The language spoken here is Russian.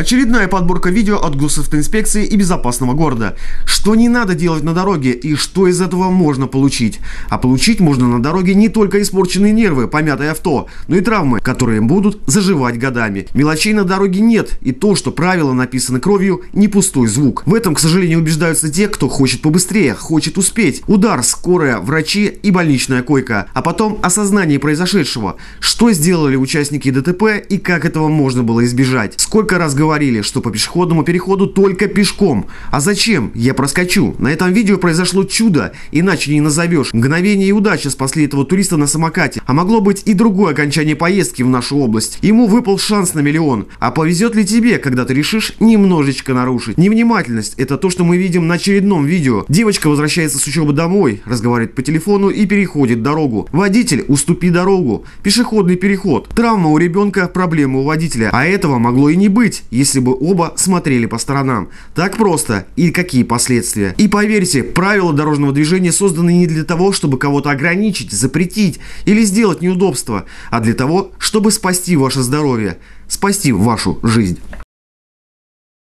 Очередная подборка видео от госавтоинспекции и безопасного города. Что не надо делать на дороге и что из этого можно получить. А получить можно на дороге не только испорченные нервы, помятое авто, но и травмы, которые будут заживать годами. Мелочей на дороге нет, и то, что правила написаны кровью, не пустой звук. В этом, к сожалению, убеждаются те, кто хочет побыстрее, хочет успеть. Удар, скорая, врачи и больничная койка. А потом осознание произошедшего. Что сделали участники ДТП и как этого можно было избежать. Сколько раз говорили, что по пешеходному переходу только пешком. А зачем? Я проскочу. На этом видео произошло чудо, иначе не назовешь. Мгновение и удача спасли этого туриста на самокате. А могло быть и другое окончание поездки в нашу область. Ему выпал шанс на миллион. А повезет ли тебе, когда ты решишь немножечко нарушить? Невнимательность – это то, что мы видим на очередном видео. Девочка возвращается с учебы домой, разговаривает по телефону и переходит дорогу. Водитель – уступи дорогу. Пешеходный переход. Травма у ребенка, проблема у водителя. А этого могло и не быть если бы оба смотрели по сторонам. Так просто. И какие последствия? И поверьте, правила дорожного движения созданы не для того, чтобы кого-то ограничить, запретить или сделать неудобства, а для того, чтобы спасти ваше здоровье, спасти вашу жизнь.